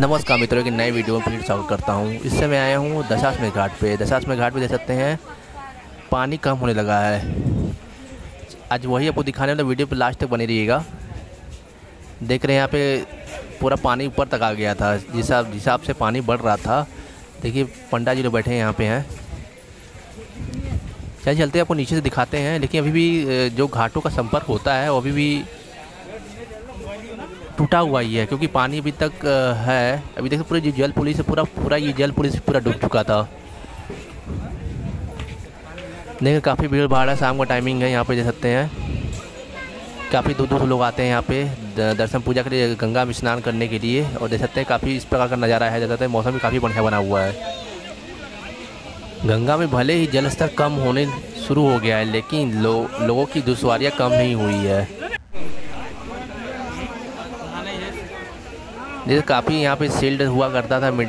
नमस्कार मित्रों की नए वीडियो में फिर स्वागत करता हूँ। इससे मैं आया हूँ दशाश्वमेध घाट पे। दशाश्वमेध घाट पे देख सकते हैं, पानी कम होने लगा है। आज वही आपको दिखाने वाला वीडियो पे लास्ट तक बनी रहिएगा। देख रहे हैं यहाँ पे पूरा पानी ऊपर तक आ गया था। जिस हिसाब से पानी बढ़ रहा था, देखिए पंडा जी लोग बैठे हैं यहाँ पे हैं। चल चलते आपको नीचे से दिखाते हैं। लेकिन अभी भी जो घाटों का संपर्क होता है, वो अभी भी टूटा हुआ ही है क्योंकि पानी अभी तक है। अभी देखो पूरी जल पुलिस से पूरा पूरा ये जल पुलिस पूरा डूब चुका था। देखिए काफ़ी भीड़ भाड़ है शाम का टाइमिंग है यहाँ पे देख सकते हैं। काफ़ी दूर दूर लोग आते हैं यहाँ पे दर्शन पूजा के लिए गंगा में स्नान करने के लिए। और देख सकते हैं काफ़ी इस प्रकार का नज़ारा है देख सकते हैं मौसम भी काफ़ी बढ़िया बना हुआ है। गंगा में भले ही जल स्तर कम होने शुरू हो गया है लेकिन लो, लोगों की दुश्वारियाँ कम नहीं हुई है। जैसे काफ़ी यहाँ पे सील्ड हुआ करता था मिट,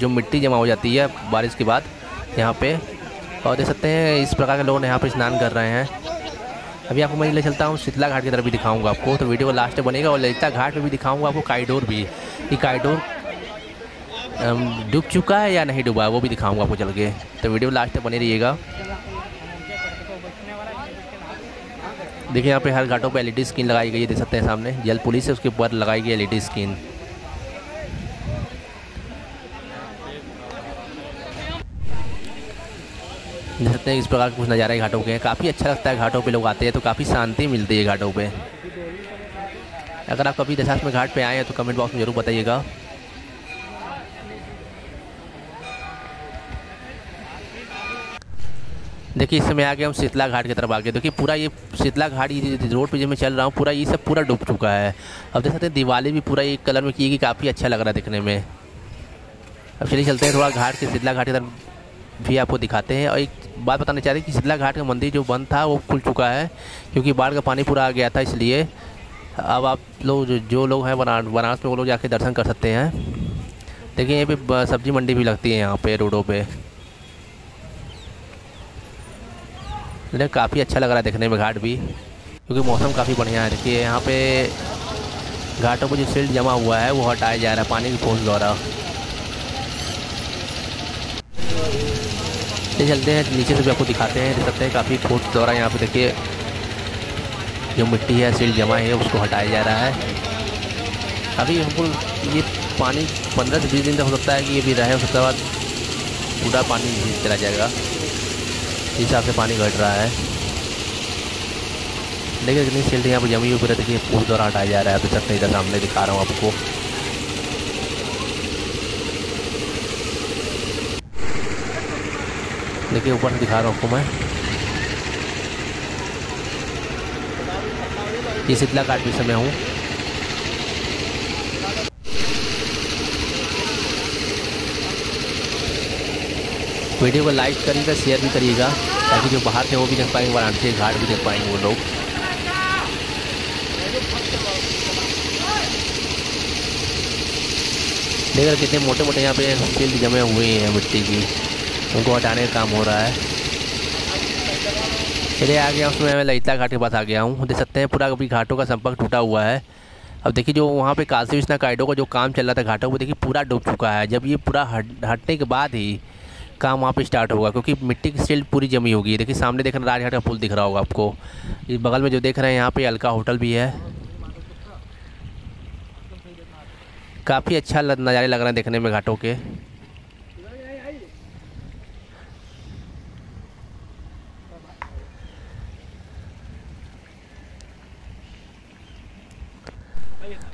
जो मिट्टी जमा हो जाती है बारिश के बाद यहाँ पे। और देख सकते हैं इस प्रकार के लोग यहाँ पे स्नान कर रहे हैं। अभी आपको मैं ले चलता हूँ शीतला घाट की तरफ़ भी दिखाऊँगा आपको। तो वीडियो लास्ट में बनेगा और ललिता घाट पे भी दिखाऊँगा आपको काइडोर भी। ये काइडोर डूब चुका है या नहीं डूबा है वो भी दिखाऊँगा आपको चल के। तो वीडियो लास्ट बने रहिएगा। देखिए यहाँ पे हर घाटों पे एलईडी स्क्रीन लगाई गई है देख सकते हैं सामने। जल पुलिस है उसके ऊपर लगाई गई एलईडी स्क्रीन देख सकते हैं, इस प्रकार के कुछ नज़ारे घाटों के काफ़ी अच्छा लगता है, घाटों पे लोग आते हैं तो काफ़ी शांति मिलती है घाटों पे। अगर आप कभी दशास में घाट पे आए हैं तो कमेंट बॉक्स में ज़रूर बताइएगा। देखिए इस समय आ गया हम शीतला घाट की तरफ़ आ गए देखिए, पूरा ये शीतला घाट, ये रोड पे जो मैं चल रहा हूँ, पूरा ये सब पूरा डूब चुका है। अब देख सकते हैं, दिवाली भी पूरा एक कलर में की गई, काफ़ी अच्छा लग रहा है देखने में। अब चलिए चलते हैं, थोड़ा घाट के शीतला घाट की तरफ़ भी आपको दिखाते हैं। और एक बात बताना चाह रहे हैं कि शीतला घाट का मंदिर जो बंद था वो खुल चुका है क्योंकि बाढ़ का पानी पूरा आ गया था इसलिए अब आप लोग जो, जो लोग हैं बनारस में वो लोग जाके दर्शन कर सकते हैं। देखिए यहाँ पे सब्ज़ी मंडी भी लगती है यहाँ पे रोडों पे। लेकिन काफ़ी अच्छा लग रहा है देखने में घाट भी क्योंकि मौसम काफ़ी बढ़िया है। देखिए यहाँ पे घाटों पर जो सिल्ट जमा हुआ है वो हटाया जा रहा है पानी की फोर्स द्वारा ये चलते हैं, नीचे से भी आपको दिखाते हैं देख सकते हैं, काफ़ी फोर्स द्वारा यहाँ पे, देखिए। जो मिट्टी है सिल्ट जमा है, उसको हटाया जा रहा है। अभी हमको ये पानी पंद्रह से बीस दिन तक हो सकता है कि ये भी रहे, उसके बाद पूरा पानी चला जाएगा। इस हिसाब से पानी घट रहा है। देखिए कितनी सिल्ट यहाँ पर जमी हुई, पूरा देखिए पूल द्वारा हटाया जा रहा है, अभी तक इधर सामने दिखा रहा हूँ आपको। देखिए, ऊपर से दिखा रहा हूँ आपको मैं। ये शीतला घाट भी समय हूँ। वीडियो को लाइक करिएगा, शेयर भी करिएगा, ताकि जो बाहर थे वो भी देख पाएँगे, वाराणसी घाट भी देख पाएँगे वो लोग। देखिए कितने मोटे मोटे यहाँ पे फ़ील्ड जमे हुए हैं मिट्टी की। उनको हटाने का काम हो रहा है। चलिए आ गया उसमें मैं ललिता घाट के पास आ गया हूँ। देख सकते हैं, पूरा अभी घाटों का संपर्क टूटा हुआ है। अब देखिए, जो वहाँ पे काशी विश्वनाथ काइडो का जो काम चल रहा था घाटों को देखिए, पूरा डूब चुका है। जब ये पूरा हट, हटने के बाद ही काम वहाँ पे स्टार्ट होगा, क्योंकि मिट्टी की सिल्ट पूरी जमी होगी। देखिए, सामने देख रहे राजघाट का पुल दिख रहा होगा आपको। इस बगल में जो देख रहे हैं, यहाँ पे अलका होटल भी है। काफ़ी अच्छा नज़ारे लग रहे हैं देखने में घाटों के।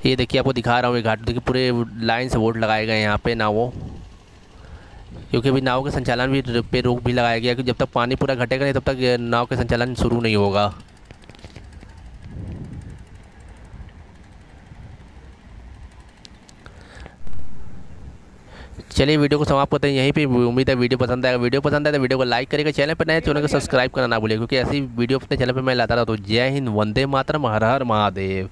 ये देखिए, आपको दिखा रहा हूँ, ये घाट देखिए, पूरे लाइन से वोट लगाए गए हैं यहाँ पे नावों। क्योंकि अभी नाव के संचालन भी पे रोक भी लगाया गया कि जब तक पानी पूरा घटेगा नहीं, तब तक नाव के संचालन शुरू नहीं होगा। चलिए, वीडियो को समाप्त करते हैं। यहीं पे उम्मीद है वीडियो पसंद आएगा। वीडियो पसंद आए तो वीडियो को लाइक करेगा चैनल पर नए चैनल को सब्सक्राइब करना ना भूलिए, क्योंकि ऐसी वीडियो अपने चैनल पर मैं लाता रहा तो जय हिंद, वंदे मातरम, हर हर महादेव।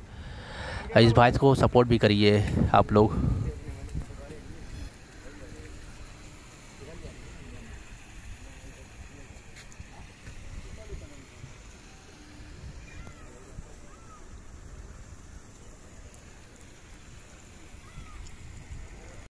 इस भाई को सपोर्ट भी करिए आप लोग।